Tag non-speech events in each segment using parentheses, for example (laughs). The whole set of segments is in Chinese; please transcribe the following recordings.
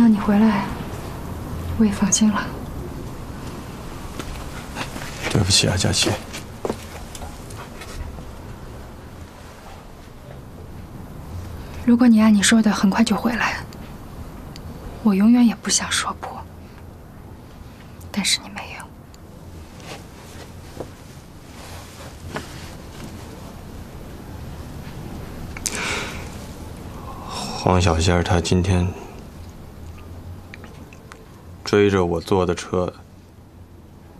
看到你回来，我也放心了。对不起啊，佳琪。如果你按你说的很快就回来，我永远也不想说破。但是你没有。黄小仙她今天追着我坐的车，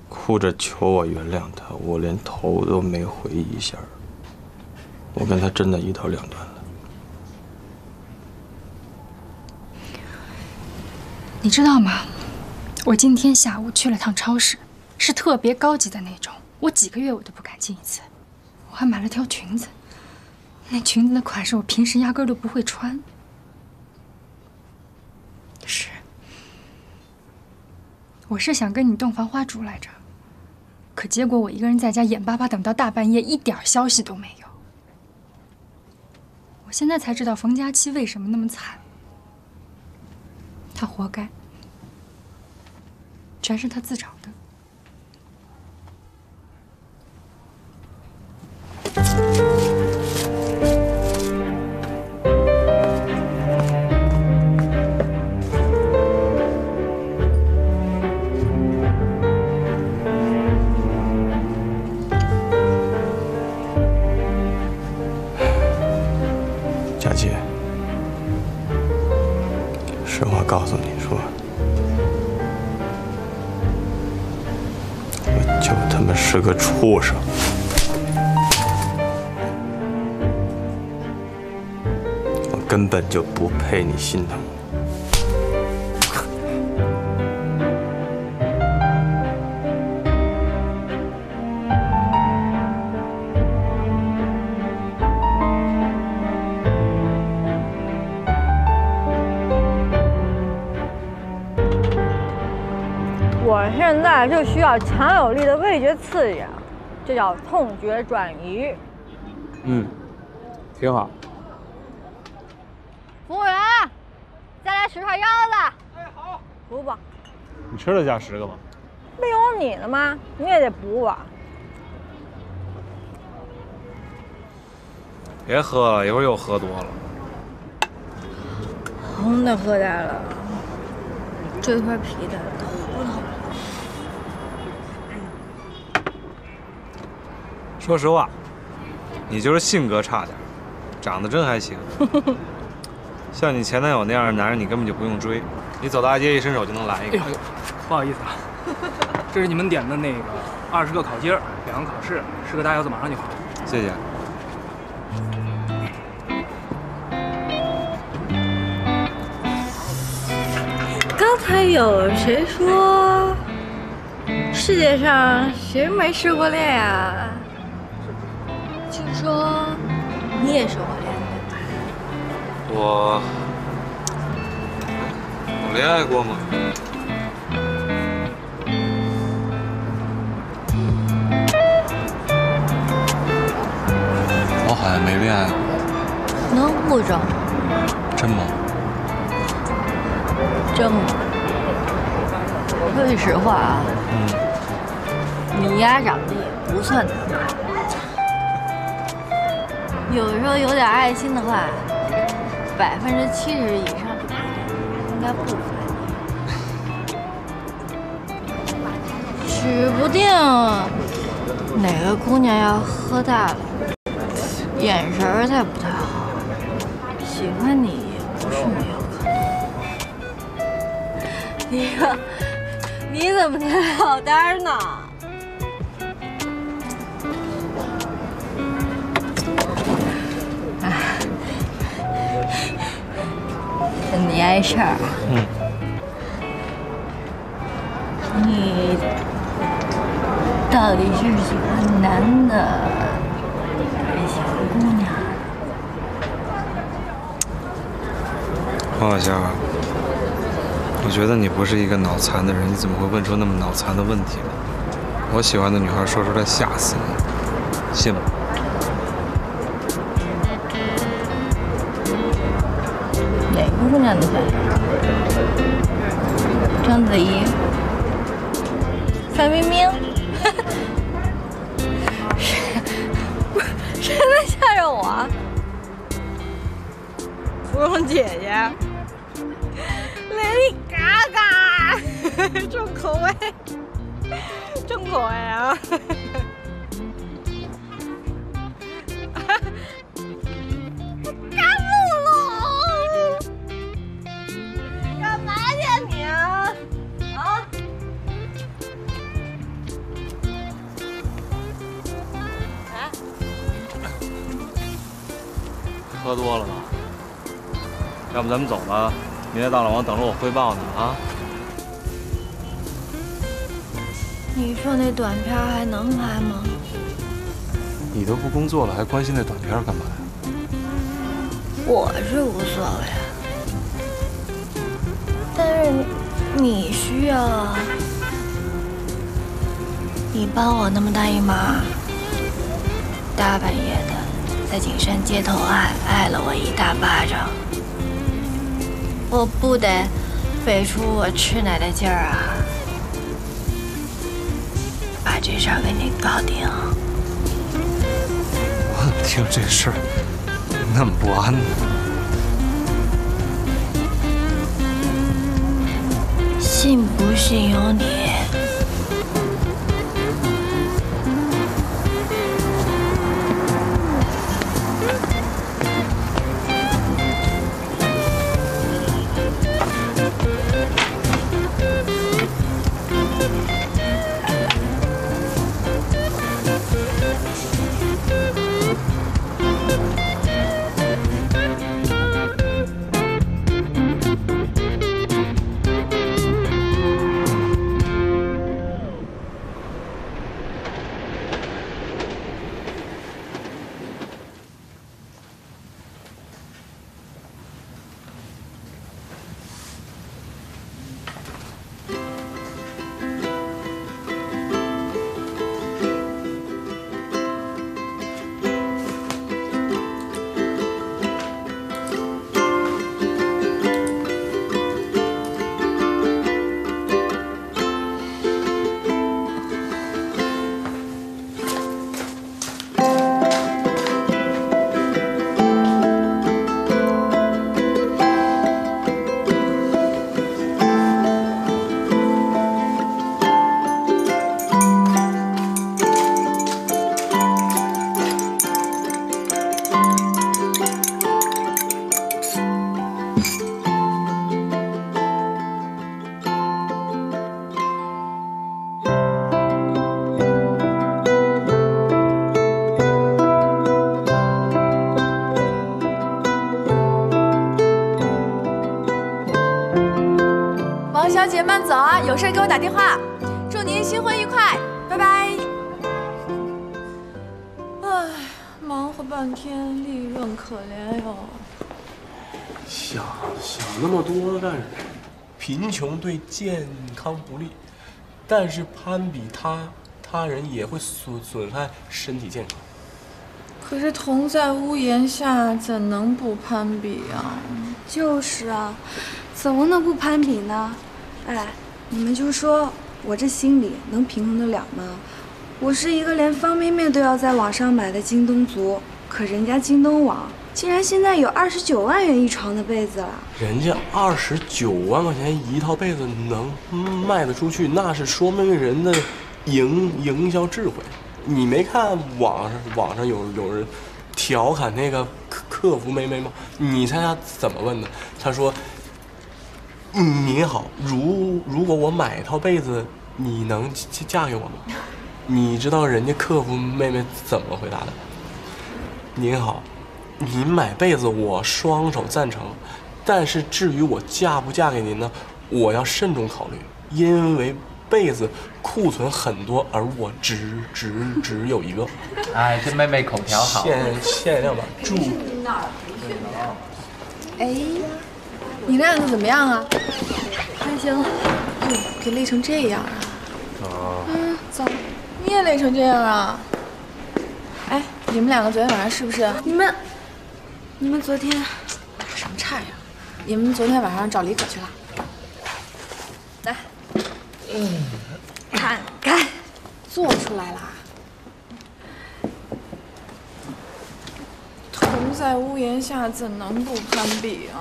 哭着求我原谅他，我连头都没回一下，我跟他真的一刀两断了。你知道吗？我今天下午去了趟超市，是特别高级的那种，我几个月我都不敢进一次。我还买了条裙子，那裙子的款式我平时压根都不会穿。我是想跟你洞房花烛来着，可结果我一个人在家眼巴巴等到大半夜，一点消息都没有。我现在才知道冯佳期为什么那么惨，他活该。全是他自找的。告诉你说。我就他妈是个畜生！我根本就不配你心疼就需要强有力的味觉刺激，这叫痛觉转移。嗯，挺好。服务员，再来十串腰子。哎，好。补补。你吃得下十个吗？没有你的吗？你也得补吧。别喝了，一会儿又喝多了。红的喝呆了，这块皮的头疼。说实话，你就是性格差点，长得真还行。(laughs) 像你前男友那样的男人，你根本就不用追，你走大街一伸手就能来一个。哎呦，不好意思啊，这是你们点的那个二十个烤鸡儿，两个考试，十个大腰子，马上就好。谢谢。刚才有谁说世界上谁没失过恋呀？你也是我恋，对吧？我，我恋爱过吗？我好像没恋爱过，能不争？真吗？真吗。说句实话啊，你丫长得也不算难有时候有点爱心的话，百分之七十以上应该不烦你。指不定哪个姑娘要喝大了，眼神儿再不太好，喜欢你不是没有可能。你你怎么才好单呢？你碍事儿。嗯。你到底是喜欢男的还是喜欢姑娘？黄小仙，我觉得你不是一个脑残的人，你怎么会问出那么脑残的问题呢？我喜欢的女孩说出来吓死你，信吗？哪个？么姑娘的选手？章子怡、范冰冰，谁谁能吓着我？芙蓉姐姐、Lady Gaga，(laughs) 重口味，重口味啊！喝多了吧？要不咱们走吧，明天大老王等着我汇报呢啊！你说那短片还能拍吗？你都不工作了，还关心那短片干嘛呀？我是无所谓，但是你需要啊。你帮我那么大一忙，大半夜的在景山街头挨挨了我一大巴掌，我不得费出我吃奶的劲儿啊，把这事儿给你搞定。我听这事儿那么不安呢。信不信由你。慢走啊，有事给我打电话。祝您新婚愉快，拜拜。哎，忙活半天，利润可怜哟。想想那么多干什么？贫穷对健康不利，但是攀比他他人也会损损害身体健康。可是同在屋檐下，怎能不攀比啊、就是啊，怎么能不攀比呢？哎，你们就说我这心里能平衡得了吗？我是一个连方便面都要在网上买的京东族，可人家京东网竟然现在有二十九万元一床的被子了。人家二十九万块钱一套被子能卖得出去，那是说明人的营营销智慧。你没看网上网上有有人调侃那个客客服妹妹吗？你猜她怎么问的？她说：“您好，如如果我买一套被子，你能嫁嫁给我吗？” (laughs) 你知道人家客服妹妹怎么回答的？您好，您买被子我双手赞成，但是至于我嫁不嫁给您呢，我要慎重考虑，因为被子库存很多，而我只只只有一个，(laughs) 哎，这妹妹口条好。限限量版，注哎，你晾的怎么样啊？还行。哟，给累成这样啊！啊，嗯，走，你也累成这样啊？哎，你们两个昨天晚上是不是你们，你们昨天打什么岔呀？你们昨天晚上找李可去了？来，嗯看看，做出来啦。同在屋檐下，怎能不攀比啊？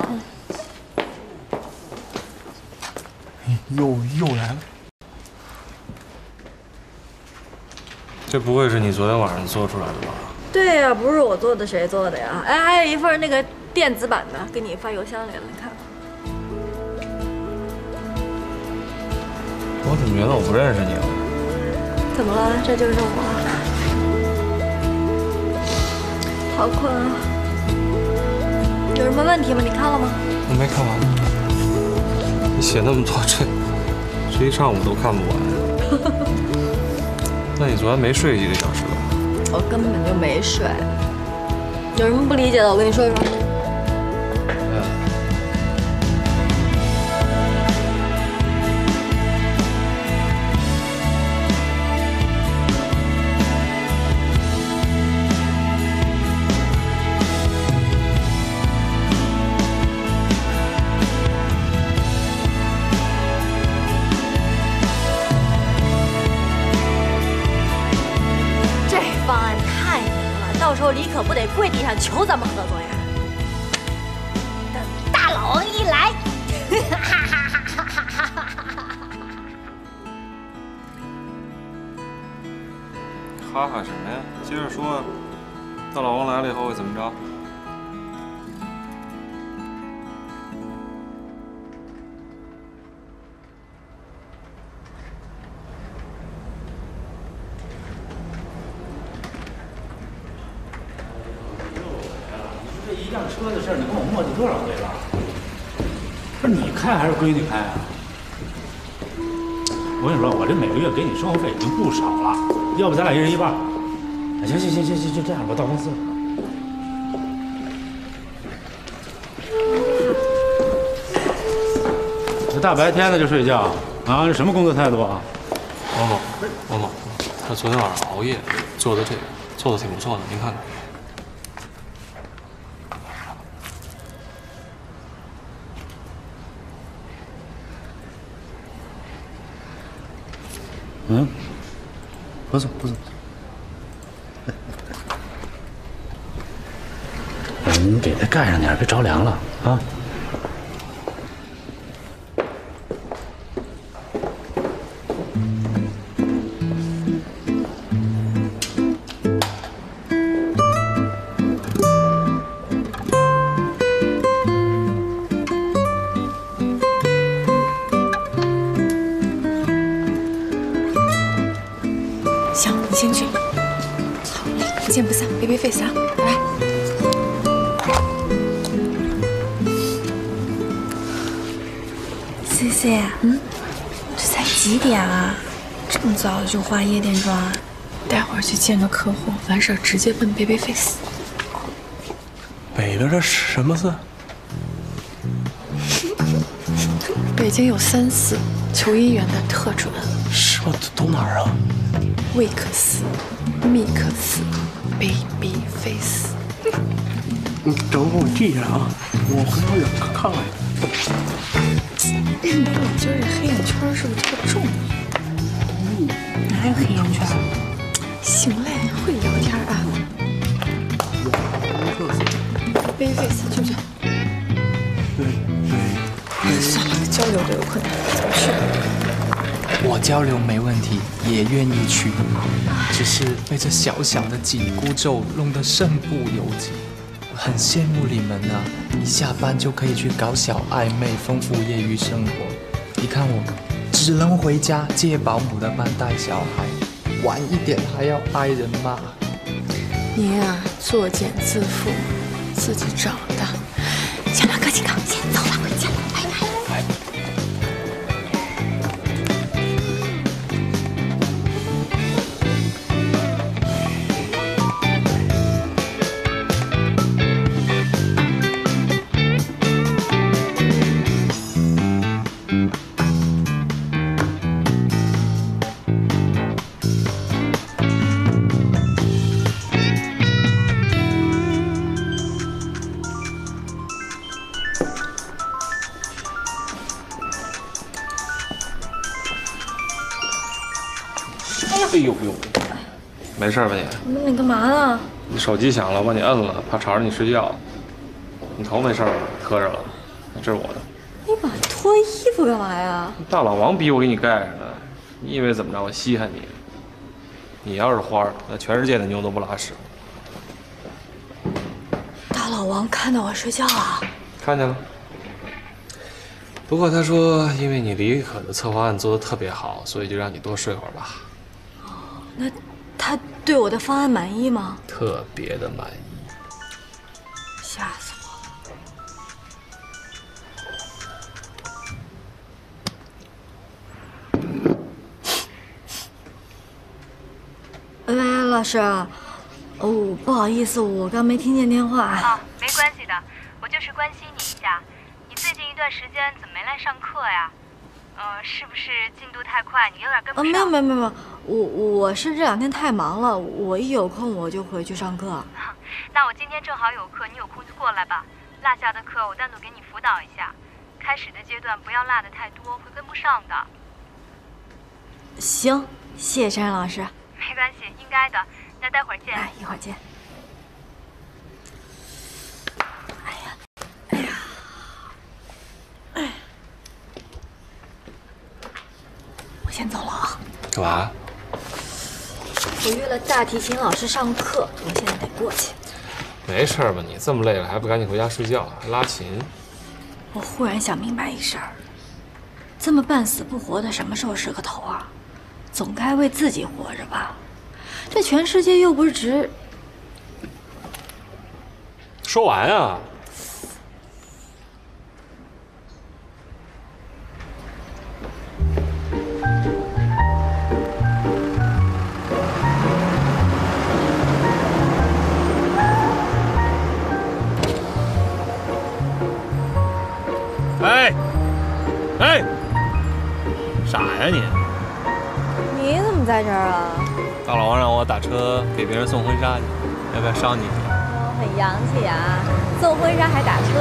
(laughs) 又又来了。这不会是你昨天晚上做出来的吧？对呀、不是我做的，谁做的呀？哎，还有一份那个电子版的，给你发邮箱里了，你看。我怎么觉得我不认识你了？怎么了？这就是我。好困啊！有什么问题吗？你看了吗？我没看完。你写那么多，这这一上午都看不完。那你昨天没睡几个小时吧？我根本就没睡。有什么不理解的，我跟你说说。求咱们合作呀？等大老王一来，哈哈哈哈哈哈！哈哈什么呀？接着说。大老王来了以后会怎么着？开还是闺女开啊？我跟你说，我这每个月给你生活费已经不少了，要不咱俩一人一半？行行行行行，就这样，吧到公司。这大白天的就睡觉啊？这什么工作态度啊？王总，王总，他昨天晚上熬夜做的这个，做的挺不错的，您看看。不错不错。哎你给他盖上点，别着凉了啊。早就化夜店妆啊？待会儿去见个客户，完事儿直接奔 baby face。北边这什么寺？北京有三寺，求姻缘的特准。是吧？都哪儿啊？魏克斯、密克斯、baby face。你等会儿我记下来啊，我回头也看看看。你今儿这黑眼圈是不是特重？哪有黑眼圈？行嘞，会聊天啊。baby face 就这。算了，交流都有困难，咱们去。我交流没问题，也愿意去，只是被这小小的紧箍咒弄得身不由己。我很羡慕你们啊，一下班就可以去搞小暧昧，丰富业余生活。你看我，只能回家接保姆的班带小孩，晚一点还要挨人骂。你呀、作茧自缚，自己找的。哎呦呦，没事吧你？你干嘛呢？你手机响了，我帮你摁了，怕吵着你睡觉。你头没事吧？磕着了，这是我的。你把脱衣服干嘛呀？大老王逼我给你盖上的，你以为怎么着？我稀罕你？你要是花儿，那全世界的妞都不拉屎。大老王看到我睡觉了。看见了。不过他说，因为你李可的策划案做的特别好，所以就让你多睡会儿吧。那他对我的方案满意吗？特别的满意。吓死我了！喂，老师，哦，不好意思，我刚没听见电话。啊，没关系的，我就是关心你一下，你最近一段时间怎么没来上课呀？呃，是不是进度太快，你有点跟不啊，上？没有没有没有没有，我我是这两天太忙了，我一有空我就回去上课。(laughs) 那我今天正好有课，你有空就过来吧。落下的课我单独给你辅导一下，开始的阶段不要落的太多，会跟不上的。行，谢谢珊珊老师。(laughs) 没关系，应该的。那待会儿见。哎，一会儿见。哎呀，哎呀，我先走了啊。干嘛？我约了大提琴老师上课，我现在得过去。没事吧？你这么累了，还不赶紧回家睡觉？还拉琴？我忽然想明白一事儿：这么半死不活的，什么时候是个头啊？总该为自己活着吧？这全世界又不是只……说完啊！打车给别人送婚纱去，要不要捎你？哦，很洋气啊！送婚纱还打车？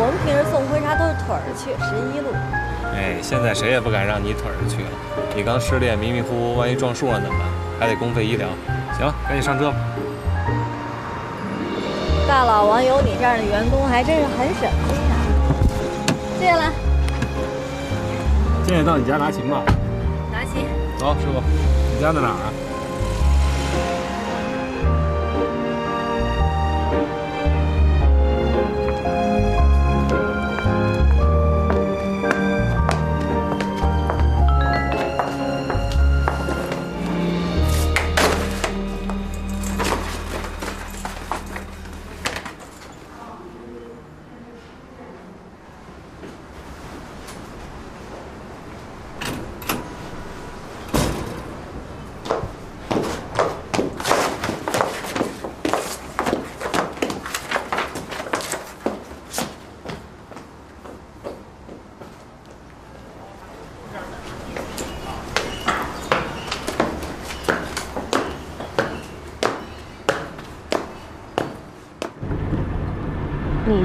我们平时送婚纱都是腿儿去，十一路。哎，现在谁也不敢让你腿儿去了。你刚失恋，迷迷糊糊，万一撞树上怎么办？还得公费医疗。行了，赶紧上车吧。大老王有你这样的员工，还真是很省心啊！谢谢了，现在到你家拿琴吧。拿琴。走，师傅。你家在哪儿啊？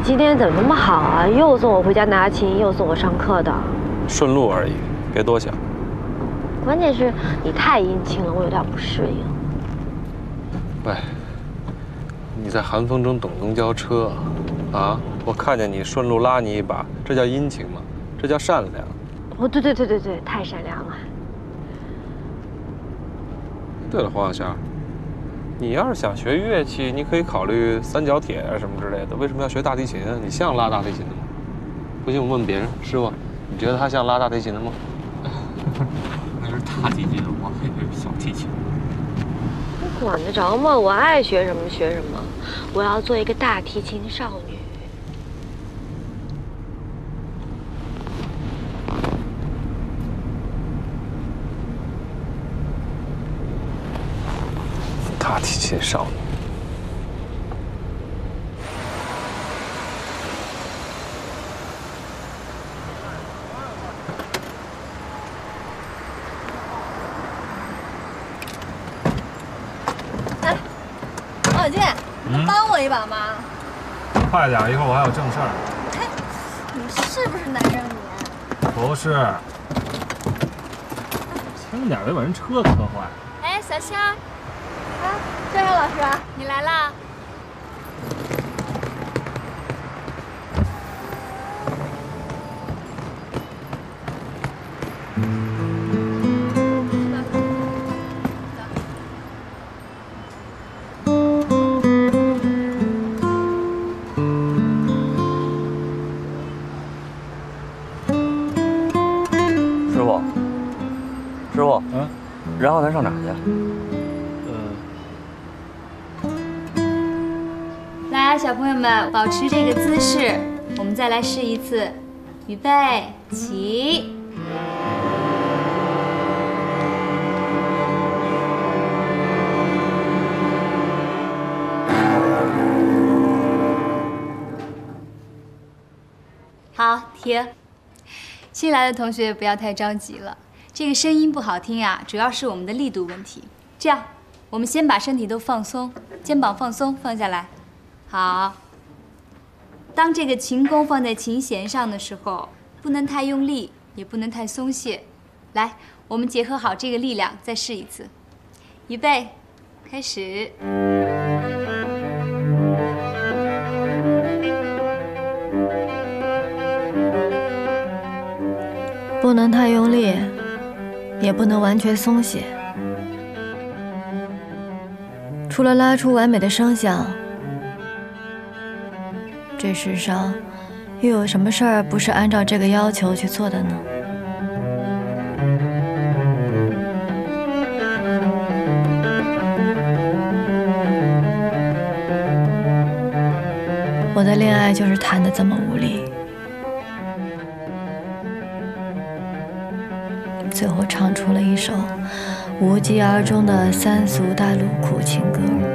今天怎么那么好啊？又送我回家拿琴，又送我上课的。顺路而已，别多想。关键是你太殷勤了，我有点不适应。喂，你在寒风中等公交车，啊？我看见你顺路拉你一把，这叫殷勤吗？这叫善良。哦，对对对对对，太善良了。对了，黄小霞，你要是想学乐器，你可以考虑三角铁啊什么。为什么要学大提琴啊？你像拉大提琴的吗？不信我问别人，师傅，你觉得他像拉大提琴的吗？(laughs) 那是大提琴，我还以是小提琴。你管得着吗？我爱学什么学什么，我要做一个大提琴少女。大提琴少女。王小健，能帮我一把吗？快点，一会儿我还有正事儿。你是不是男人你？不是。轻点别把人车磕坏。哎，小青，啊，赵阳老师，你来啦。们，保持这个姿势，我们再来试一次。预备，起。好，停。新来的同学不要太着急了，这个声音不好听啊，主要是我们的力度问题。这样，我们先把身体都放松，肩膀放松，放下来。好。当这个琴弓放在琴弦上的时候，不能太用力，也不能太松懈。来，我们结合好这个力量，再试一次。预备，开始。不能太用力，也不能完全松懈。除了拉出完美的声响，这世上又有什么事儿不是按照这个要求去做的呢？我的恋爱就是谈的这么无力。最后唱出了一首无疾而终的三俗大陆苦情歌。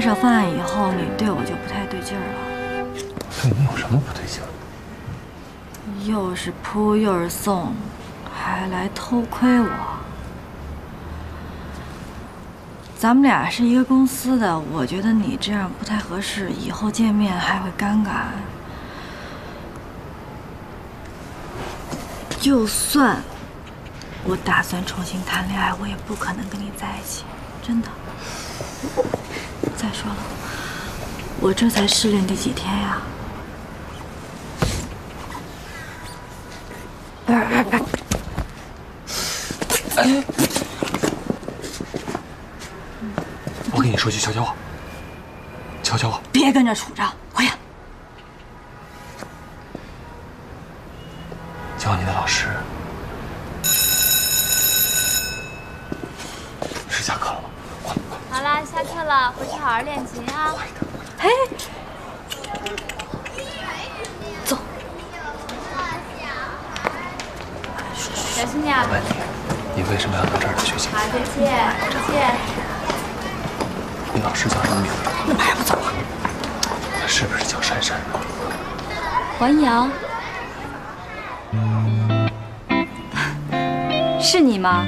写了拍摄方案以后，你对我就不太对劲儿了。对你有什么不对劲儿？又是扑又是送，还来偷窥我。咱们俩是一个公司的，我觉得你这样不太合适，以后见面还会尴尬。就算我打算重新谈恋爱，我也不可能跟你在一起，真的。再说了，我这才失恋第几天呀？不是不是不是，哎，我跟你说句悄悄话，悄悄话。别跟着杵着，快点！教你的老师是下课了吗？好啦，下课了，回去好好练琴啊。哎，走。小心点。问你，你为什么要到这儿来学琴？好，再见，再见。你老师叫什么名字？那么还不走啊？他是不是叫珊珊？王瑶，(laughs) 是你吗？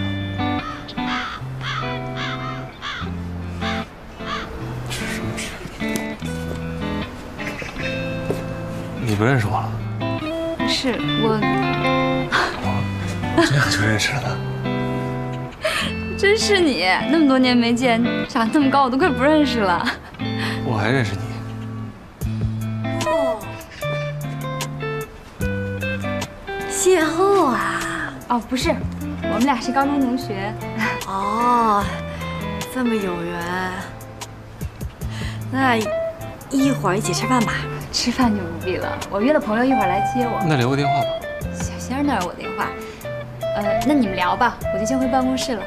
你不认识我了？是我，这样就认识了呢？真是你！那么多年没见，长那么高，我都快不认识了。我还认识你。哦，不是，我们俩是高中同学。(laughs) 哦，这么有缘。那一会儿一起吃饭吧。吃饭就不必了，我约了朋友一会儿来接我。那留个电话吧。小仙儿那儿有我电话。呃，那你们聊吧，我就先回办公室了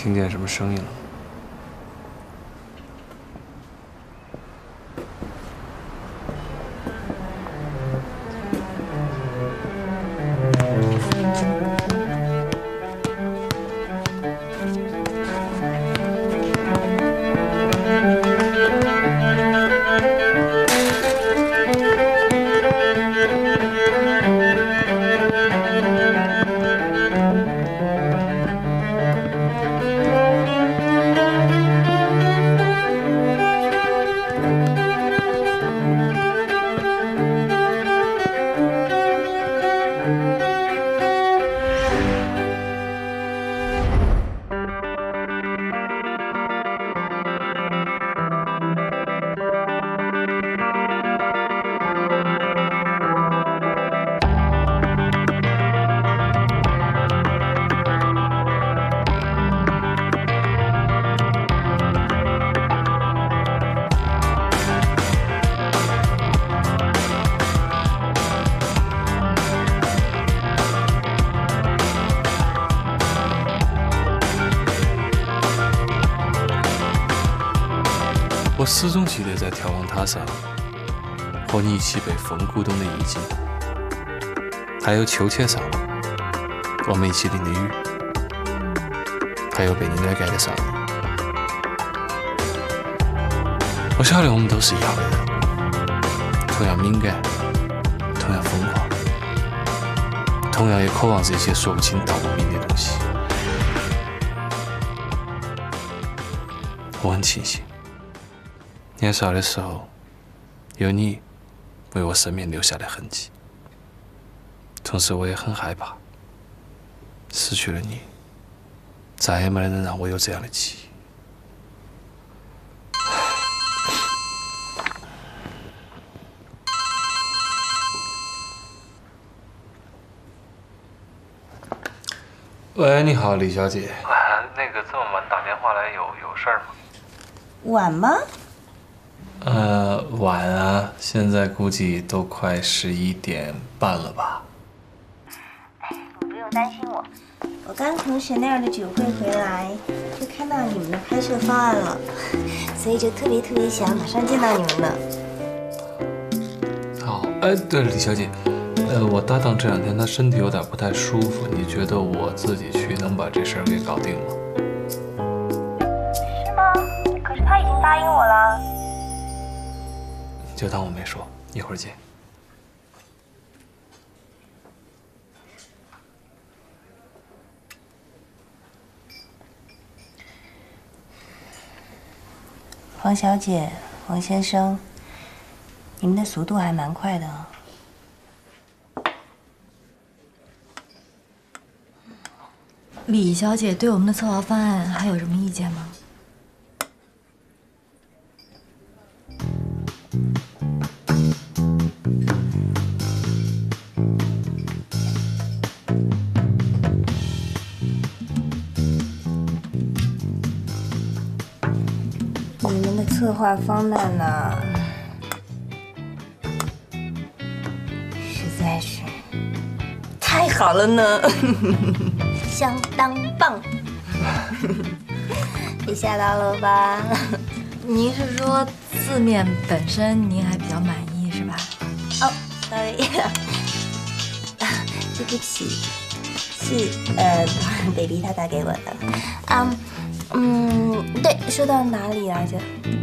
听见什么声音了？我始终记得在眺望塔上和你一起被风鼓动的意境，还有秋千上我们一起淋的雨，还有被你暖盖的上衣。我晓得我们都是一样的人，同样敏感，同样疯狂，同样也渴望这些说不清道不明的东西。我很庆幸。年少的时候，有你为我生命留下的痕迹。同时，我也很害怕失去了你，再也没人能让我有这样的记忆。喂，你好，李小姐。喂，那个这么晚打电话来，有有事儿吗？晚吗？呃，晚啊，现在估计都快十一点半了吧？你不用担心我，我刚从雪奈儿的酒会回来，就看到你们的拍摄方案了，(laughs) 所以就特别特别想马上见到你们呢。好，哎，对了，李小姐，呃，我搭档这两天他身体有点不太舒服，你觉得我自己去能把这事儿给搞定吗？是吗？可是他已经答应我了。就当我没说，一会儿见。黄小姐，黄先生，你们的速度还蛮快的哦。李小姐对我们的策划方案还有什么意见吗？策划方案呢，实在是太好了呢，(laughs) 相当棒。(laughs) 被吓到了吧？(laughs) 您是说字面本身您还比较满意是吧？哦，sorry，对不起，是呃，baby 他打给我的。嗯，嗯，对，说到哪里来着？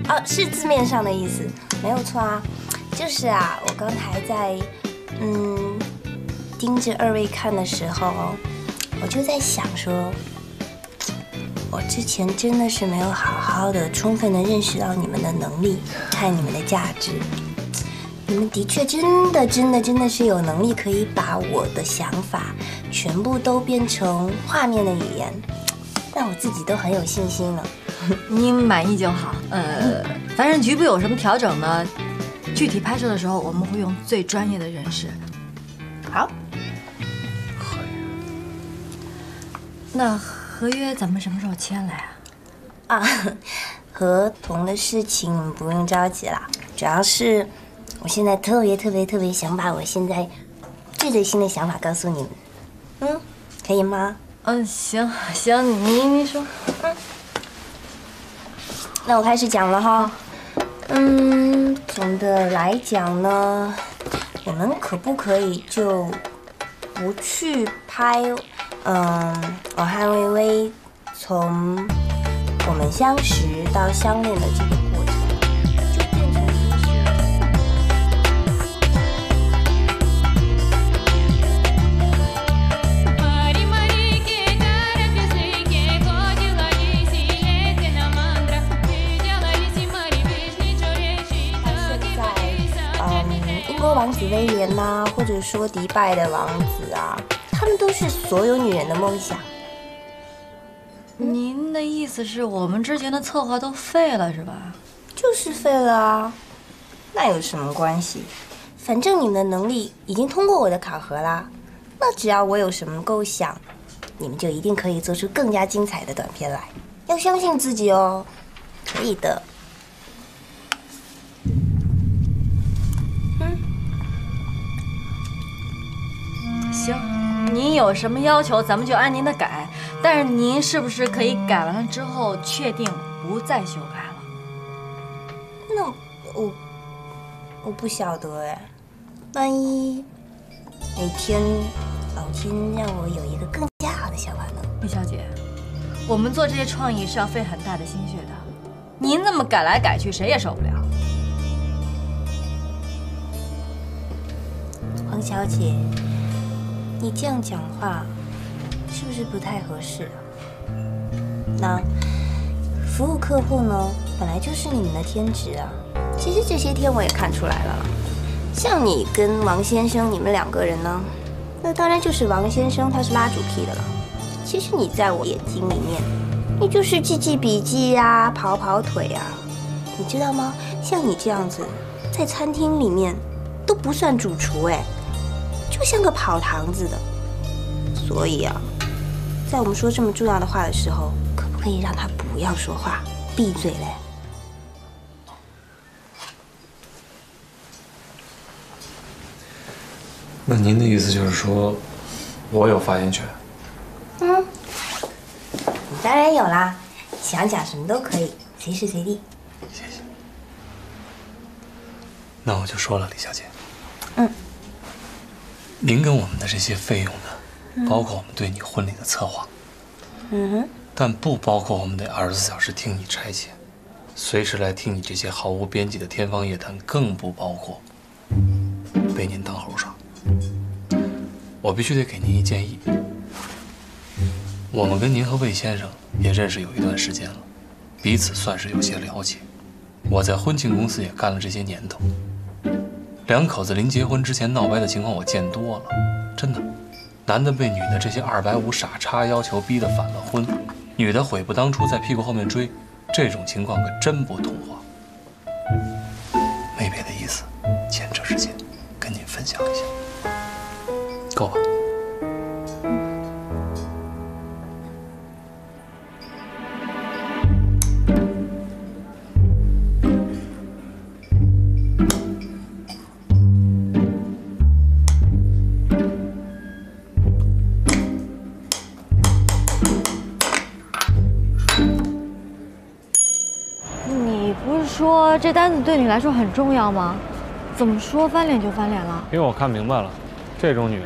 哦，是字面上的意思，没有错啊。就是啊，我刚才在嗯盯着二位看的时候，我就在想说，我之前真的是没有好好的、充分的认识到你们的能力，看你们的价值。你们的确真的、真的、真的是有能力可以把我的想法全部都变成画面的语言。自己都很有信心了。(laughs) 您满意就好。呃，反正局部有什么调整呢？具体拍摄的时候，我们会用最专业的人士。好。合约。那合约咱们什么时候签来啊？啊，(laughs) 合同的事情不用着急啦。主要是我现在特别特别特别想把我现在最最新的想法告诉你们。嗯，可以吗？嗯，行行，你你说，嗯，那我开始讲了哈。嗯，总的来讲呢，我们可不可以就不去拍？嗯，我和微微从我们相识到相恋的这个。王子威廉呐，或者说迪拜的王子啊，他们都是所有女人的梦想。您的意思是我们之前的策划都废了是吧？就是废了啊，那有什么关系？反正你们的能力已经通过我的考核啦。那只要我有什么构想，你们就一定可以做出更加精彩的短片来。要相信自己哦，可以的。行，您有什么要求，咱们就按您的改。但是您是不是可以改完了之后确定不再修改了？那我我不晓得哎，万一哪天老天让我有一个更加好的想法呢？李小姐，我们做这些创意是要费很大的心血的，您那么改来改去，谁也受不了。黄小姐。你这样讲话，是不是不太合适啊？那服务客户呢，本来就是你们的天职啊。其实这些天我也看出来了，像你跟王先生，你们两个人呢，那当然就是王先生他是拉主 key 的了。其实你在我眼睛里面，你就是记记笔记呀，跑跑腿呀，你知道吗？像你这样子，在餐厅里面都不算主厨哎。就像个跑堂子的，所以啊，在我们说这么重要的话的时候，可不可以让他不要说话，闭嘴嘞？那您的意思就是说，我有发言权？嗯，你当然有啦，想讲什么都可以，随时随地。谢谢。那我就说了，李小姐。嗯。您跟我们的这些费用呢，包括我们对你婚礼的策划，嗯哼，但不包括我们得二十四小时听你差遣，随时来听你这些毫无边际的天方夜谭，更不包括被您当猴耍。我必须得给您一建议，我们跟您和魏先生也认识有一段时间了，彼此算是有些了解。我在婚庆公司也干了这些年头。两口子临结婚之前闹掰的情况我见多了，真的，男的被女的这些二百五傻叉要求逼得反了婚，女的悔不当初在屁股后面追，这种情况可真不童话。没别的意思，前车之鉴，跟您分享一下，够吧？这单子对你来说很重要吗？怎么说翻脸就翻脸了？因为我看明白了，这种女人，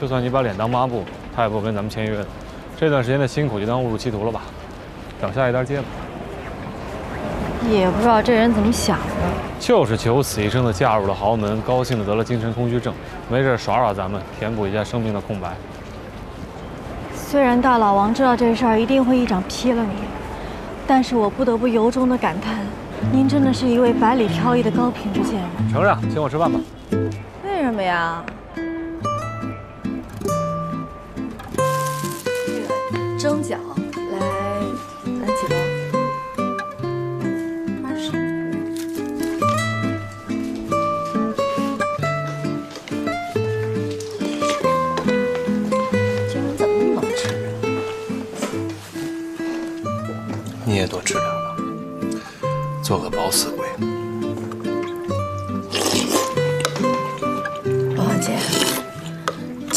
就算你把脸当抹布，她也不跟咱们签约的。这段时间的辛苦就当误入歧途了吧？找下一单接吧。也不知道这人怎么想的。就是九死一生的嫁入了豪门，高兴的得了精神空虚症，没事耍耍咱们，填补一下生命的空白。虽然大老王知道这事儿一定会一掌劈了你，但是我不得不由衷的感叹，您真的是一位百里挑一的高品质贱人。承认，请我吃饭吧。为什么呀？蒸饺，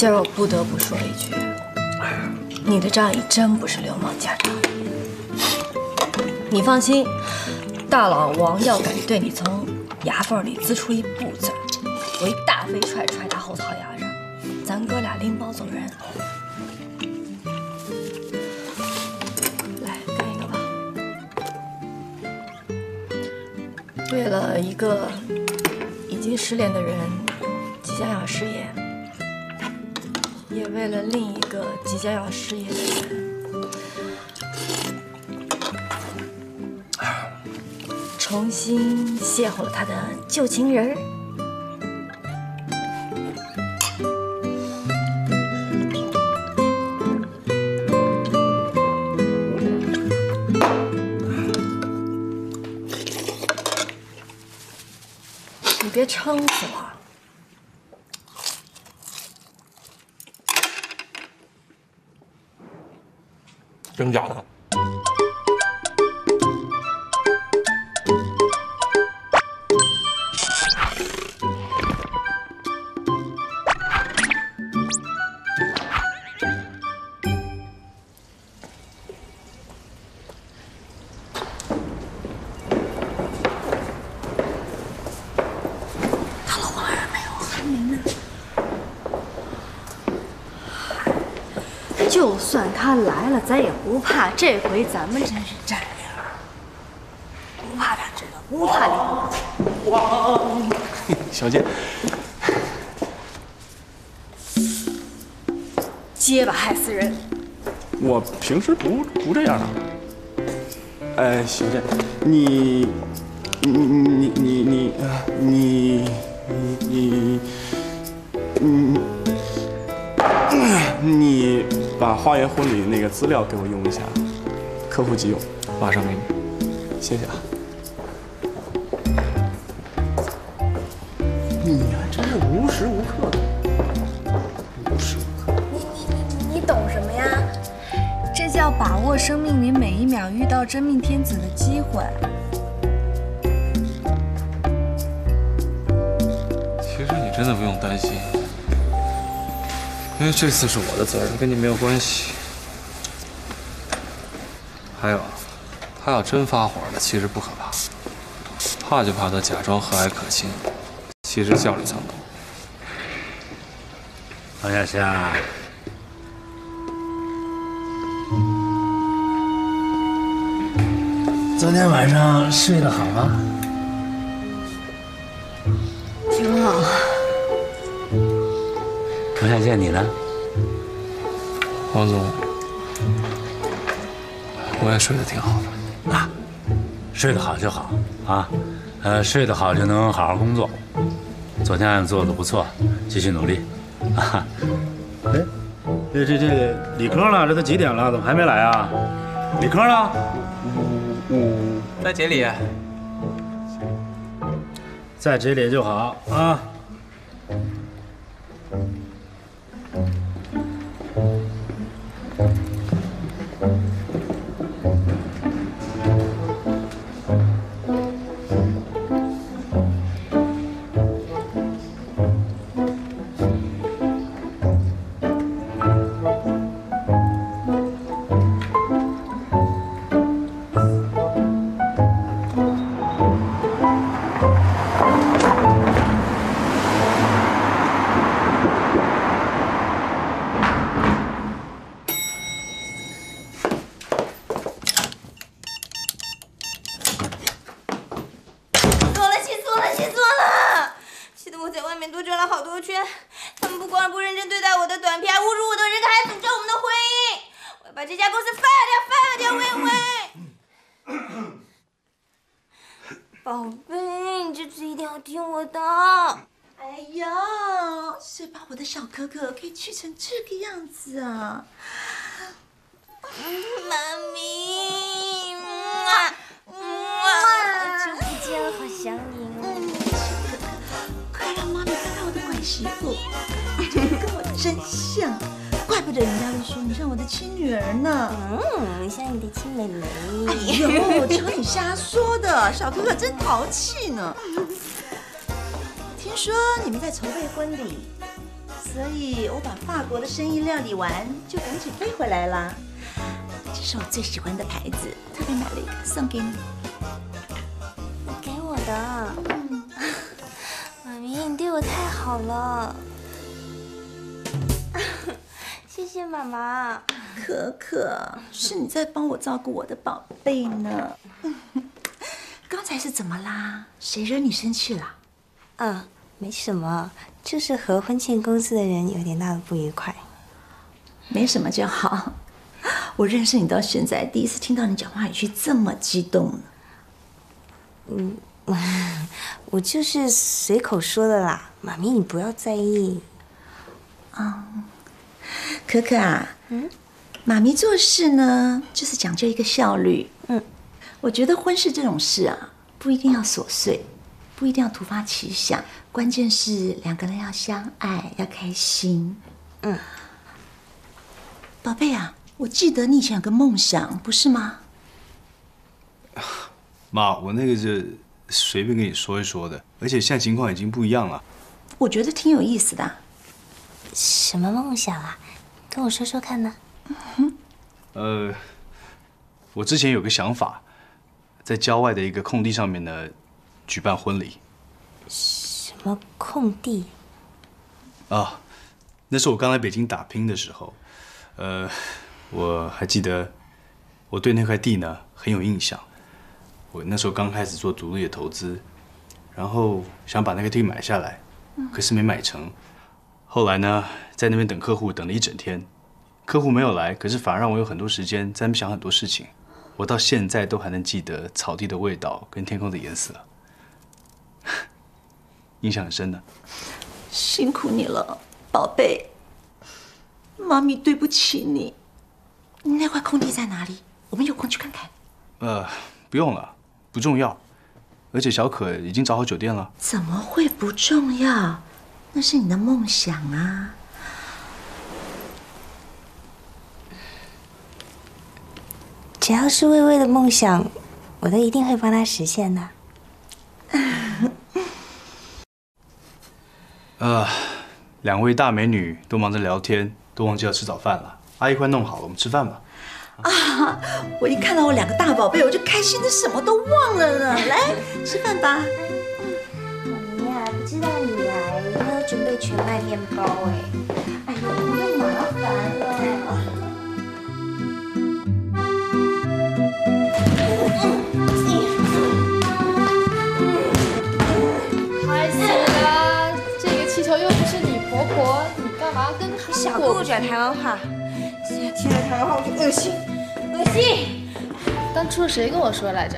今儿我不得不说一句，你的仗义真不是流氓家长。你放心，大老王要敢对你从牙缝里滋出一步子儿，我一大飞踹踹他后槽牙上，咱哥俩拎包走人。来，干一个吧。为了一个已经失恋的人即将要失业，为了另一个即将要失业的人，重新邂逅了他的旧情人。你别撑死了。真的假的。不怕。这回咱们真是占领儿，不怕他知道，不怕领导。哇！小姐，结巴害死人！我平时不不这样啊。哎，小姐，你你你你你啊你你你把花园婚礼那个资料给我用一下，客户急用，马上给你，谢谢啊。你还真是无时无刻的，无时无刻。你你懂什么呀？这叫把握生命里每一秒遇到真命天子的机会。这次是我的责任，跟你没有关系。还有，他要真发火了，其实不可怕，怕就怕他假装和蔼可亲，其实笑里藏刀。王小霞，昨天晚上睡得好吗？挺好。程小倩，你呢？王总，我也睡得挺好的。啊，睡得好就好啊，呃，睡得好就能好好工作。昨天做的不错，继续努力。啊，哎，这这这李科呢？这都几点了，怎么还没来啊？李科呢？嗯，在节里。在这里就好啊。(laughs) 啊？(laughs) 妈咪，哇哇，好久不见了，好想你哦。快让妈咪看看我的乖媳妇，跟 (laughs) 我真像，怪不得人家会说你像我的亲女儿呢。嗯，像你的亲妹妹。哎呦，瞧你瞎说的，小哥哥真淘气呢。听说你们在筹备婚礼，所以我把法国的生意料理完，就赶紧飞回来了。这是我最喜欢的牌子，特别买了一个送给你。给我的。妈咪，你对我太好了。(laughs) 谢谢妈妈。可可，是你在帮我照顾我的宝贝呢。(laughs) 刚才是怎么啦？谁惹你生气了？啊，没什么，就是和婚庆公司的人有点闹得不愉快。没什么就好。(laughs) 我认识你到现在，第一次听到你讲话语气这么激动呢。嗯，(laughs) 我就是随口说的啦，妈咪你不要在意。啊，可可啊，嗯，妈咪做事呢，就是讲究一个效率。嗯，我觉得婚事这种事啊，不一定要琐碎，不一定要突发奇想，关键是两个人要相爱，要开心。嗯，宝贝啊。我记得你以前有个梦想，不是吗？(laughs) 妈，我那个是随便跟你说一说的，而且现在情况已经不一样了。我觉得挺有意思的。什么梦想啊？跟我说说看呢。呃，我之前有个想法，在郊外的一个空地上面呢，举办婚礼。什么空地？啊，那是我刚来北京打拼的时候，呃。我还记得，我对那块地呢很有印象。我那时候刚开始做独立的投资，然后想把那个地买下来，可是没买成。后来呢，在那边等客户等了一整天，客户没有来，可是反而让我有很多时间在那边想很多事情。我到现在都还能记得草地的味道跟天空的颜色，(laughs) 印象很深的。辛苦你了，宝贝。妈咪对不起你。那块空地在哪里？我们有空去看看。呃，不用了，不重要。而且小可已经找好酒店了。怎么会不重要？那是你的梦想啊！只要是微微的梦想，我都一定会帮他实现的。呃，两位大美女都忙着聊天，都忘记要吃早饭了。阿姨快弄好了，我们吃饭吧。啊！我一看到我两个大宝贝，我就开心的什么都忘了呢。来，吃饭吧。妈咪呀，不知道你来，没有准备全麦面包哎。哎呦，我转台湾话。听了台湾话我就恶心，恶心。当初谁跟我说来着？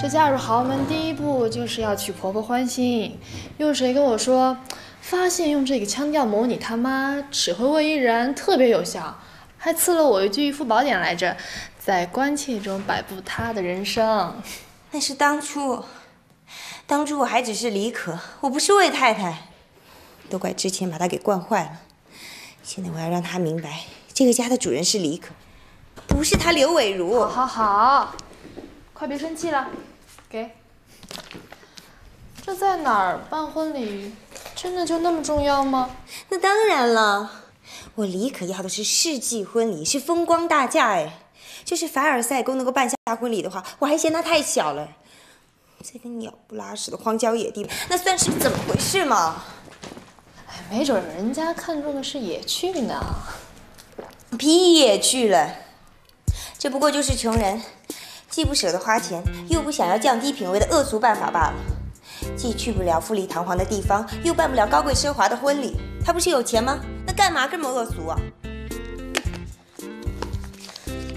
这嫁入豪门第一步就是要娶婆婆欢心。又谁跟我说，发现用这个腔调模拟他妈指挥魏依然特别有效，还赐了我一句御夫宝典来着，在关切中摆布他的人生。那是当初，当初我还只是李可，我不是魏太太，都怪之前把她给惯坏了。现在我要让他明白。这个家的主人是李可，不是他刘伟如。好，好，好，快别生气了，给。这在哪儿办婚礼，真的就那么重要吗？那当然了，我李可要的是世纪婚礼，是风光大嫁。哎，就是凡尔赛宫能够办下婚礼的话，我还嫌它太小了。这个鸟不拉屎的荒郊野地，那算是怎么回事嘛？哎，没准人家看中的是野趣呢。(laughs) 屁野趣了，这不过就是穷人既不舍得花钱，又不想要降低品味的恶俗办法罢了。既去不了富丽堂皇的地方，又办不了高贵奢华的婚礼，他不是有钱吗？那干嘛这么恶俗啊？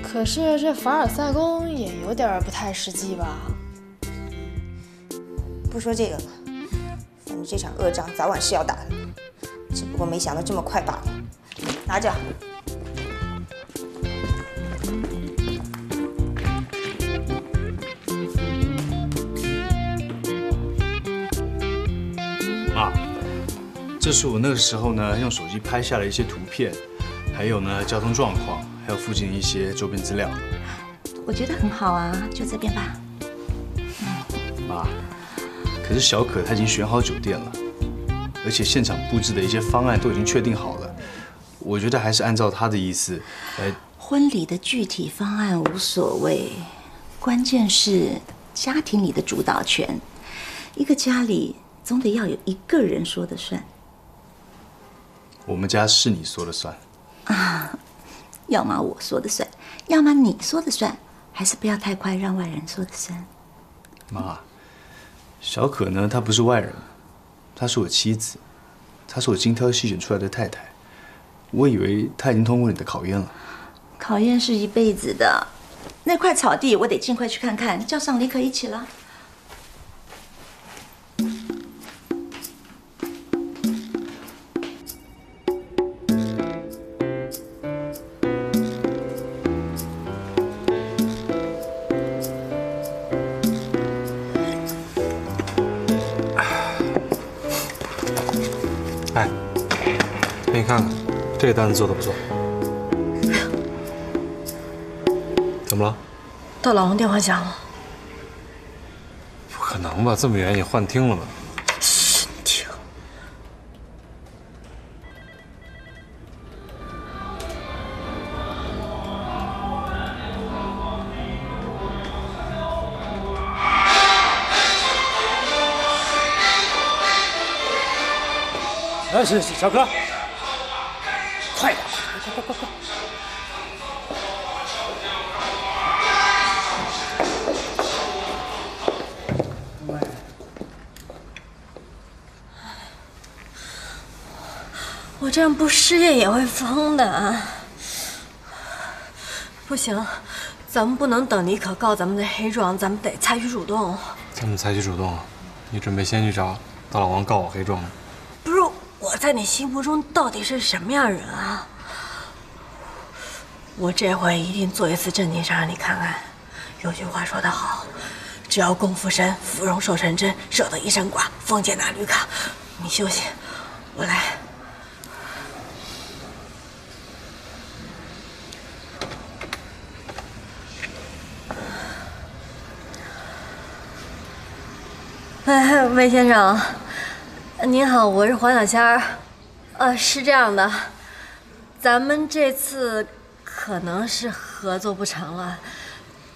可是这凡尔赛宫也有点不太实际吧？不说这个了，反正这场恶仗早晚是要打的，只不过没想到这么快罢了。拿着。妈，这是我那个时候呢用手机拍下了一些图片，还有呢交通状况，还有附近一些周边资料。我觉得很好啊，就这边吧。妈，可是小可他已经选好酒店了，而且现场布置的一些方案都已经确定好了。我觉得还是按照他的意思来。婚礼的具体方案无所谓，关键是家庭里的主导权。一个家里总得要有一个人说的算。我们家是你说了算啊，要么我说的算，要么你说的算，还是不要太快让外人说的算。妈，小可呢？她不是外人，她是我妻子，她是我精挑细选出来的太太。我以为她已经通过你的考验了。考验是一辈子的，那块草地我得尽快去看看，叫上李可一起了。你看看，这个单子做的不错。怎么了？到老王电话响了。不可能吧？这么远也幻听了吗？嘘，听。哎，是小柯，快点，快快快！我这样不失业也会疯的。不行，咱们不能等李可告咱们的黑状，咱们得采取主动。怎么采取主动啊？你准备先去找大老王告我黑状吗？不是，我在你心目中到底是什么样人啊？我这回一定做一次正经事让你看看。有句话说得好，只要功夫深，芙蓉寿成针；舍得一身剐，凤姐拿绿卡。你休息，我来。哎，(laughs) 魏先生，您好，我是黄小仙儿。呃，是这样的，咱们这次可能是合作不成了，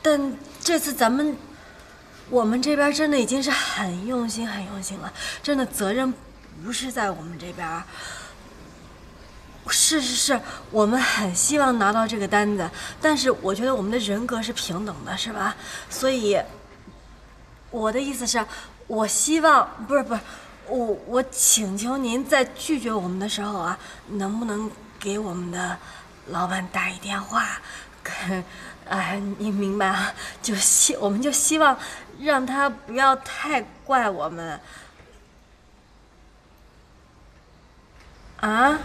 但这次咱们我们这边真的已经是很用心、很用心了，真的责任不是在我们这边。是是是，我们很希望拿到这个单子，但是我觉得我们的人格是平等的，是吧？所以我的意思是。我希望不是不是，我我请求您在拒绝我们的时候啊，能不能给我们的老板打一电话？跟，哎，你明白啊？就希我们就希望让他不要太怪我们。啊？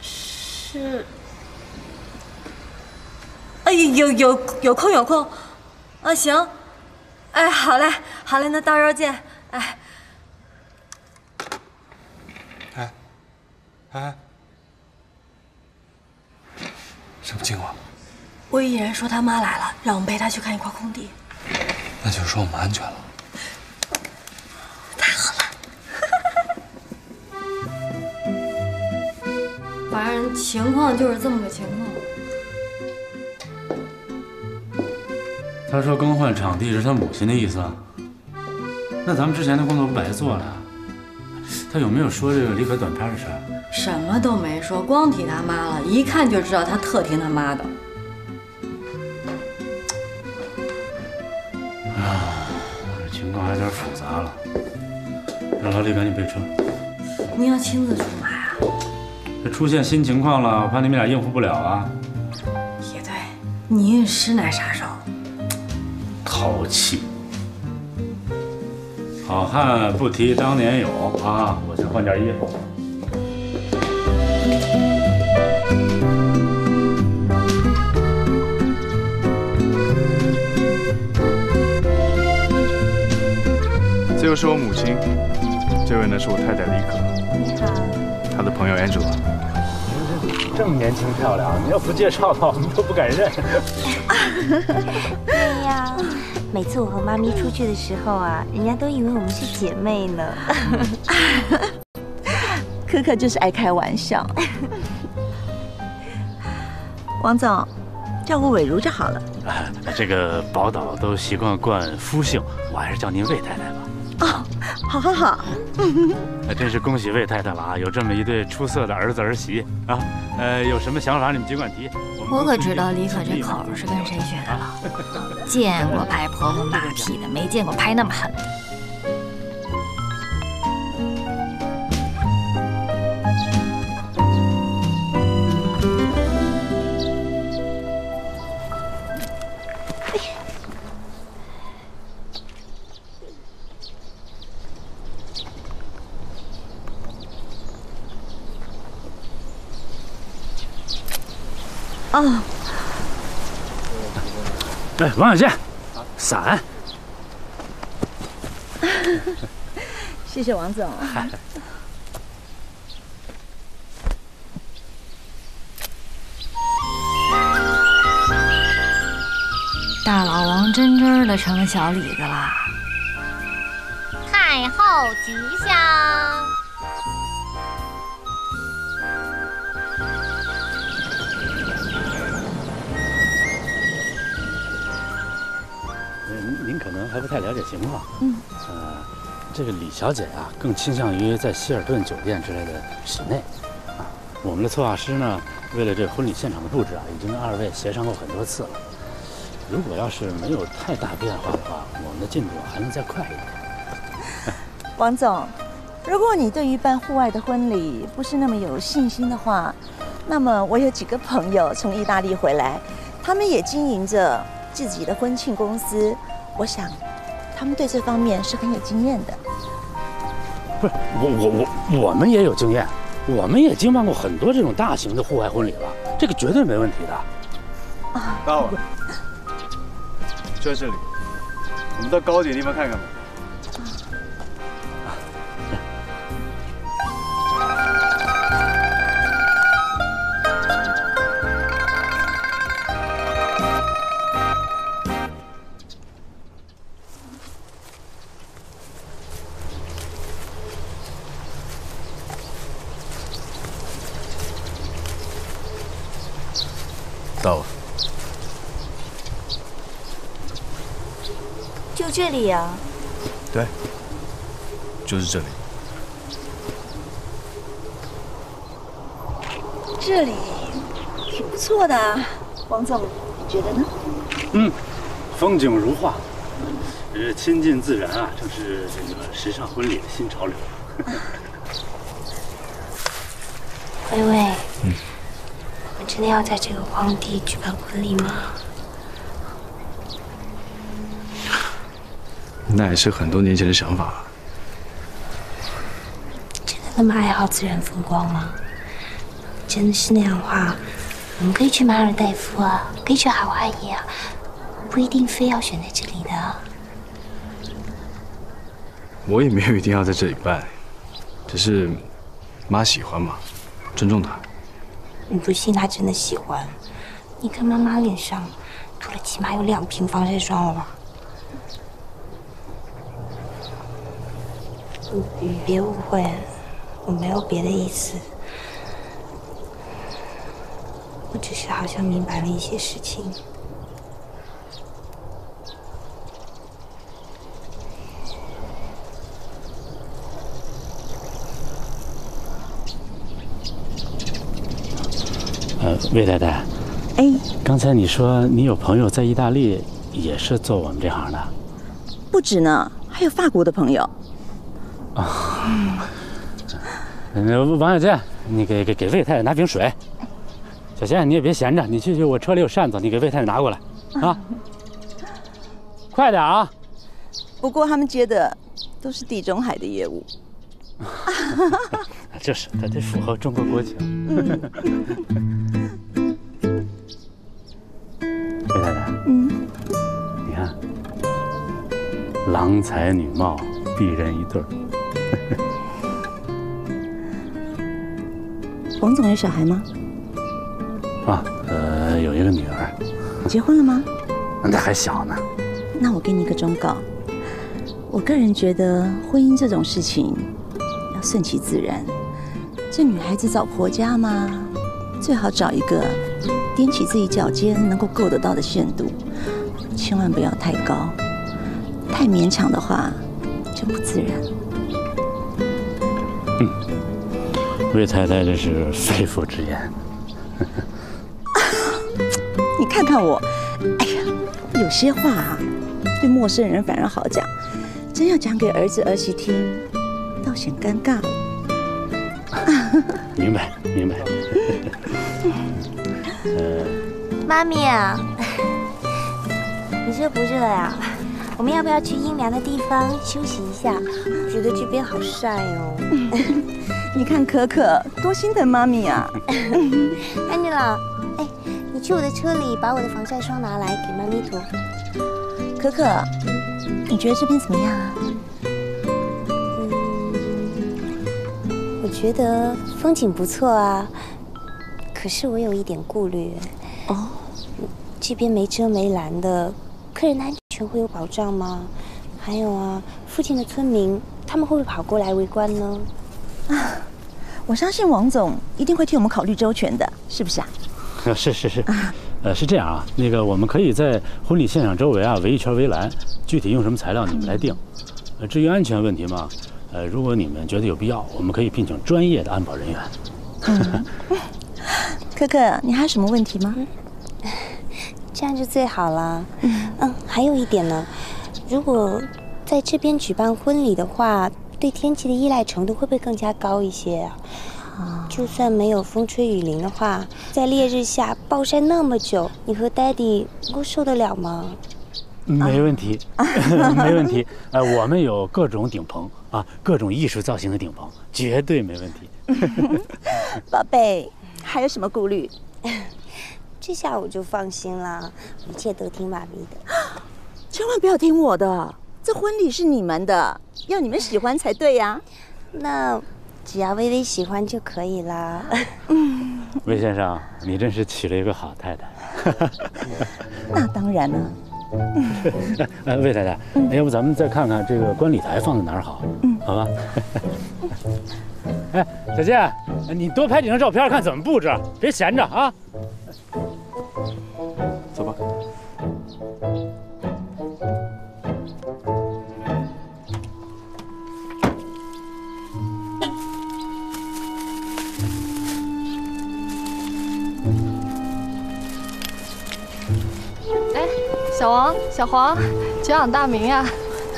是？哎，有有有空有空。啊行，哎好嘞好嘞，那到时候见，哎，哎，什么情况？魏毅然说他妈来了，让我们陪他去看一块空地。那就是说我们安全了。太好了。反正情况就是这么个情况。他说更换场地是他母亲的意思，那咱们之前的工作不白做了？他有没有说这个李可短片的事？什么都没说，光提他妈了，一看就知道他特听他妈的。啊，这情况有点复杂了。让老李赶紧备车。你要亲自出马啊？这出现新情况了，我怕你们俩应付不了啊。也对，你也是奶杀手。淘气。好汉不提当年勇啊！我先换件衣服。这是我母亲，这位呢是我太太李可，你好，她的朋友 Angela。这么年轻漂亮，你要不介绍的话，我们都不敢认。对呀，每次我和妈咪出去的时候啊，人家都以为我们是姐妹呢。(laughs) 可可就是爱开玩笑。王总，叫我伟如就好了。这个宝岛都习惯惯夫姓，我还是叫您魏太太吧。(laughs) 哦，好好好。那真是恭喜魏太太了啊，有这么一对出色的儿子儿媳啊。呃，有什么想法你们尽管提。我可知道李可这口是跟谁学的了。见过拍婆婆马屁的，没见过拍那么狠的。哦，哎，王小贱，伞。谢谢王总。大老王真真的成小李子啦！太后吉祥。不太了解情况。嗯。呃，这个李小姐啊，更倾向于在希尔顿酒店之类的室内。啊，我们的策划师呢，为了这婚礼现场的布置啊，已经跟二位协商过很多次了。如果要是没有太大变化的话，我们的进度还能再快一点。(laughs) 王总，如果你对于办户外的婚礼不是那么有信心的话，那么我有几个朋友从意大利回来，他们也经营着自己的婚庆公司，我想他们对这方面是很有经验的。不是我我我我们也有经验，我们也经办过很多这种大型的户外婚礼了，这个绝对没问题的。到了，就在这里，我们到高点地方看看吧。里啊。对，就是这里。这里挺不错的啊，王总，你觉得呢？嗯，风景如画，呃，亲近自然啊，正是这个时尚婚礼的新潮流。微微，嗯，我们真的要在这个荒地举办婚礼吗？那也是很多年前的想法。真的那么爱好自然风光吗？真的是那样的话，我们可以去马尔代夫啊，可以去海外耶啊，不一定非要选在这里的。我也没有一定要在这里办，只是妈喜欢嘛，尊重她。你不信她真的喜欢？你看妈妈脸上涂了起码有两瓶防晒霜了吧？你你别误会，我没有别的意思，我只是好像明白了一些事情。呃，魏太太，哎，刚才你说你有朋友在意大利，也是做我们这行的。不止呢，还有法国的朋友。啊，呃，王小贱，你给给给魏太太拿瓶水。小贤，你也别闲着，你去去，我车里有扇子，你给魏太太拿过来，啊，(laughs) 快点啊！不过他们接的都是地中海的业务。(laughs) 就是，他得符合中国国情。魏太太，嗯，你看，郎才女貌，璧人一对儿。王总有小孩吗？啊，呃，有一个女儿，结婚了吗？那还小呢。那我给你一个忠告，我个人觉得婚姻这种事情要顺其自然。这女孩子找婆家嘛，最好找一个踮起自己脚尖能够够得到的限度，千万不要太高，太勉强的话就不自然。魏太太这是肺腑之言。(laughs) 你看看我，哎呀，有些话啊，对陌生人反而好讲，真要讲给儿子儿媳听，倒显尴尬了。(laughs) 明白，明白。(laughs) 呃，妈咪啊，你热不热呀？我们要不要去阴凉的地方休息一下？我觉得这边好晒哦。你看可可多心疼妈咪啊！(laughs) 安妮老，哎，你去我的车里把我的防晒霜拿来给妈咪涂。可可，你觉得这边怎么样啊？我觉得风景不错啊，可是我有一点顾虑。哦，这边没遮没拦的，客人的安全会有保障吗？还有啊，附近的村民他们会不会跑过来围观呢？啊，我相信王总一定会替我们考虑周全的，是不是啊？(laughs) 是是是，呃，是这样啊，那个我们可以在婚礼现场周围啊围一圈围栏，具体用什么材料你们来定。呃，至于安全问题嘛，呃，如果你们觉得有必要，我们可以聘请专业的安保人员。嗯，(laughs) 可可，你还有什么问题吗？这样就最好了。嗯，还有一点呢，如果在这边举办婚礼的话，对天气的依赖程度会不会更加高一些啊？就算没有风吹雨淋的话，在烈日下暴晒那么久，你和 Daddy 能够受得了吗？没问题，(laughs) 没问题。呃，我们有各种顶棚啊，各种艺术造型的顶棚，绝对没问题。(laughs) 宝贝，还有什么顾虑？(laughs) 这下我就放心了，一切都听妈咪的。(gasps) 千万不要听我的，这婚礼是你们的，要你们喜欢才对呀。那只要微微喜欢就可以啦。(laughs) 魏先生，你真是娶了一个好太太。(laughs) 那当然了。(laughs) 哎，魏太太，要不咱们再看看这个观礼台放在哪儿好？嗯，好吧。哎，小健，你多拍几张照片，看怎么布置，别闲着啊。小黄，久仰大名呀！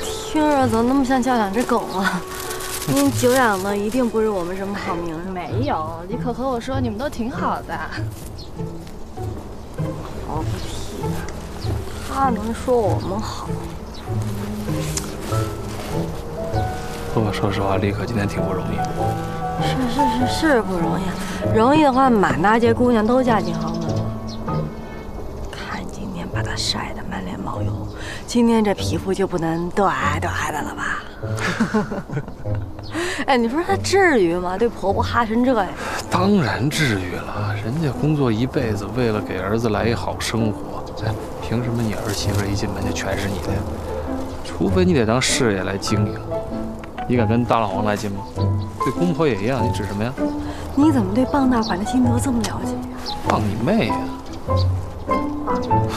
听着怎么那么像叫两只狗啊？(laughs) 您久仰的一定不是我们什么好名声没有，李可和我说你们都挺好的。好不提，他能说我们好？不过说实话，李可今天挺不容易。是是是是不容易，容易的话满大街姑娘都嫁进豪今天这皮肤就不能短短的了吧？(laughs) 哎，你说她至于吗？对婆婆哈成这样？当然至于了，人家工作一辈子，为了给儿子来一好生活，哎，凭什么你儿媳妇一进门就全是你的呀？除非你得当事业来经营。你敢跟大老王来劲吗？对公婆也一样，你指什么呀？你怎么对棒大款的心得这么了解呀？棒你妹呀！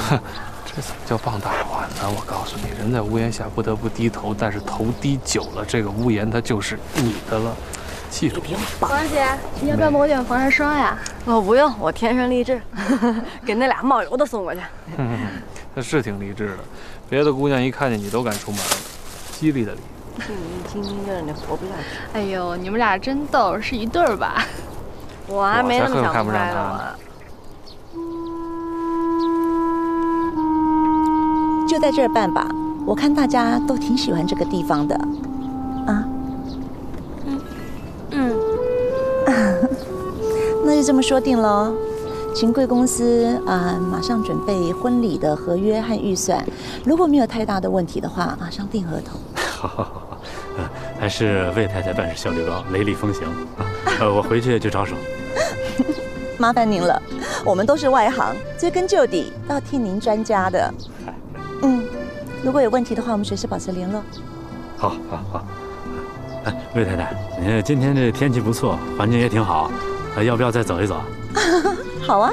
哼，(laughs) 这怎么叫棒大款呢？我告诉你，人在屋檐下不得不低头，但是头低久了，这个屋檐它就是你的了。记住。王姐，你要不要抹点防晒霜呀？我不用，我天生丽质，(laughs) 给那俩冒油的送过去。(laughs) 他是挺励志的，别的姑娘一看见你都敢出门了，犀利的励。静静精精的，你活不下去。哎呦，你们俩真逗，是一对儿吧？我还没那么想看不上开他呢。就在这儿办吧，我看大家都挺喜欢这个地方的，啊，嗯嗯，(laughs) 那就这么说定喽。秦贵公司啊，马上准备婚礼的合约和预算，如果没有太大的问题的话，马上订合同。好好好还是魏太太办事效率高，雷厉风行啊！呃，(laughs) 我回去就着手。麻烦您了，我们都是外行，追根究底都要听您专家的。嗯，如果有问题的话，我们随时保持联络。好，好，好。哎，魏太太，你看今天这天气不错，环境也挺好，呃要不要再走一走？(laughs) 好啊。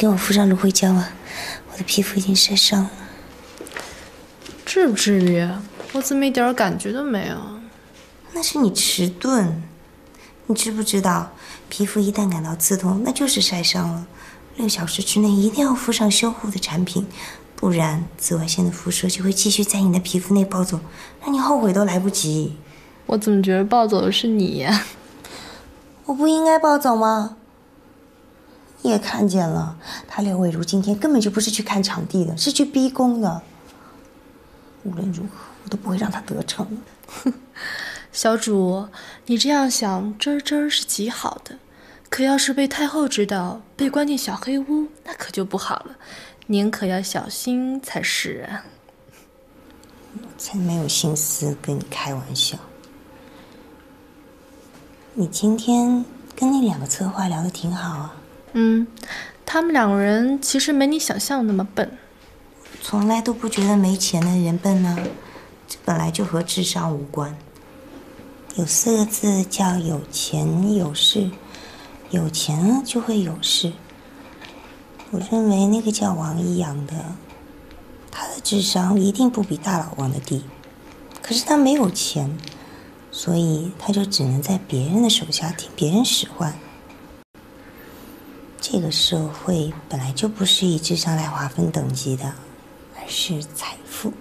给我敷上芦荟胶啊！我的皮肤已经晒伤了。至不至于，我怎么一点感觉都没有？那是你迟钝，你知不知道？皮肤一旦感到刺痛，那就是晒伤了。六小时之内一定要敷上修护的产品，不然紫外线的辐射就会继续在你的皮肤内暴走，让你后悔都来不及。我怎么觉得暴走的是你呀？我不应该暴走吗？你也看见了，他刘伟如今天根本就不是去看场地的，是去逼宫的。无论如何，我都不会让他得逞的。(laughs) 小主，你这样想，真儿真儿是极好的。可要是被太后知道，被关进小黑屋，那可就不好了。您可要小心才是啊！才没有心思跟你开玩笑。你今天跟那两个策划聊得挺好啊。嗯，他们两个人其实没你想象那么笨。从来都不觉得没钱的人笨呢，这本来就和智商无关。有四个字叫有钱有势，有钱了就会有势。我认为那个叫王一阳的，他的智商一定不比大老王的低，可是他没有钱，所以他就只能在别人的手下听别人使唤。这个社会本来就不是以智商来划分等级的，而是财富。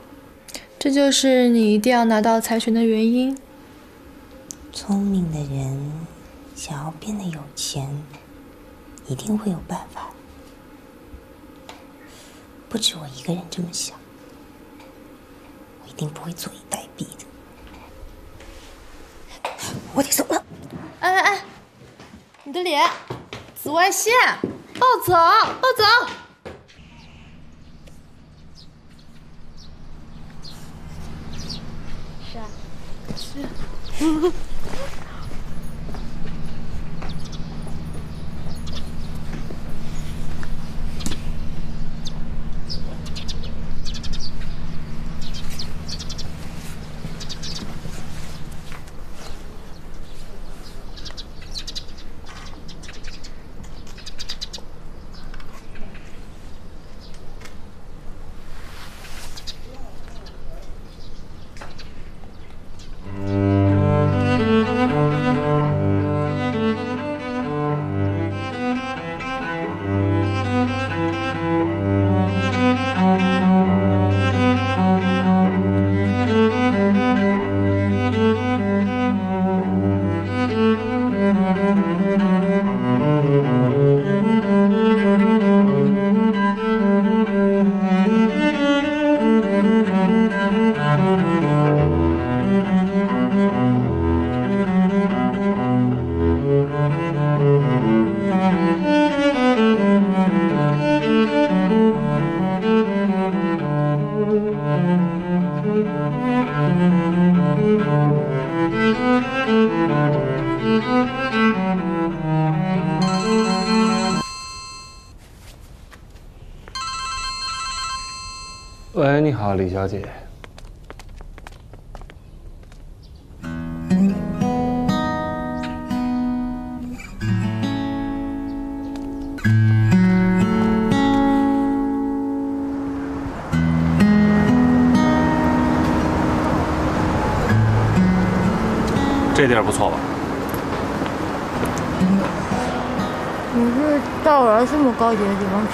这就是你一定要拿到财权的原因。聪明的人想要变得有钱，一定会有办法。不止我一个人这么想，我一定不会坐以待毙的。我得走了。哎哎哎，你的脸，紫外线，暴走，暴走！是啊，是。(laughs)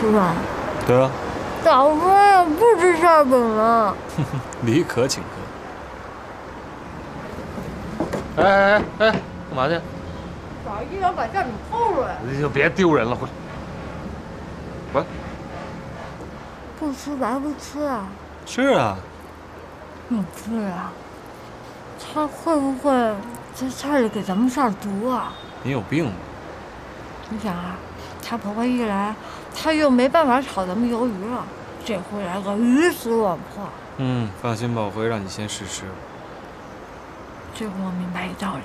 吃饭？对啊，早说呀，不吃馅饼了。(laughs) 李可请客。哎哎哎哎，干嘛去？咋一想把馅饼偷出来？你就别丢人了，回来。喂，不吃白不吃啊！吃啊！你吃啊！他会不会在菜里给咱们下毒啊？你有病吧？你想啊，他婆婆一来，他又没办法炒咱们鱿鱼了，这回来个鱼死网破。嗯，放心吧，我会让你先试吃。这回我明白一道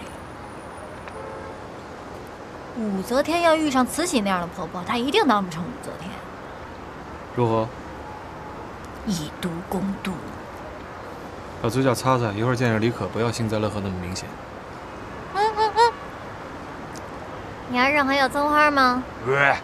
理。武则天要遇上慈禧那样的婆婆，她一定当不成武则天。如何？以毒攻毒。把嘴角擦擦，一会儿见着李可，不要幸灾乐祸那么明显。嗯嗯嗯。你牙上还有葱花吗？喂。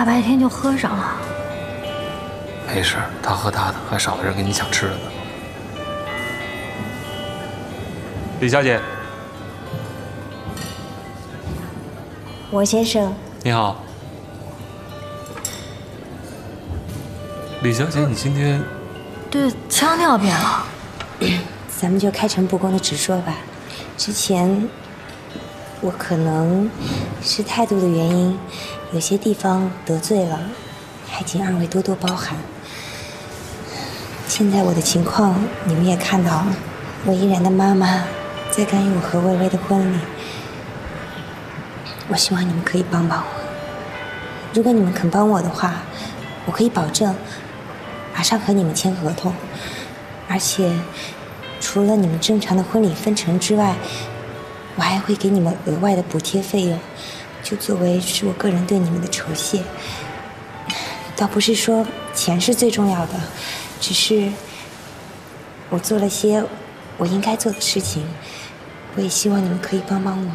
大白天就喝上了？没事，他喝他的，还少了人给你抢吃的呢。李小姐，王先生，你好。李小姐，你今天对腔调变了。(coughs) 咱们就开诚布公的直说吧。之前我可能是态度的原因，有些地方得罪了，还请二位多多包涵。现在我的情况你们也看到了，我依然的妈妈在干预我和薇薇的婚礼。我希望你们可以帮帮我。如果你们肯帮我的话，我可以保证马上和你们签合同，而且除了你们正常的婚礼分成之外，我还会给你们额外的补贴费用，就作为是我个人对你们的酬谢。倒不是说钱是最重要的，只是我做了些我应该做的事情，我也希望你们可以帮帮我，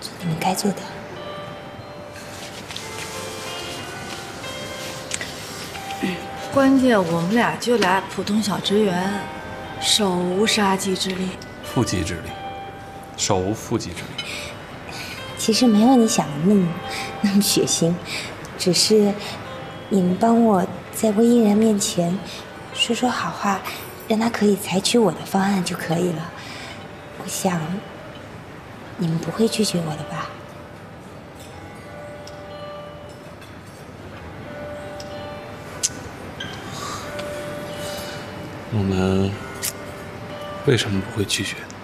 做你们该做的。关键我们俩就俩普通小职员，手无杀鸡之力。腹肌之力，手无缚鸡之力。其实没有你想的那么 (laughs) 那么血腥，只是你们帮我在魏依然面前说说好话，让他可以采取我的方案就可以了。我想你们不会拒绝我的吧？我们为什么不会拒绝呢？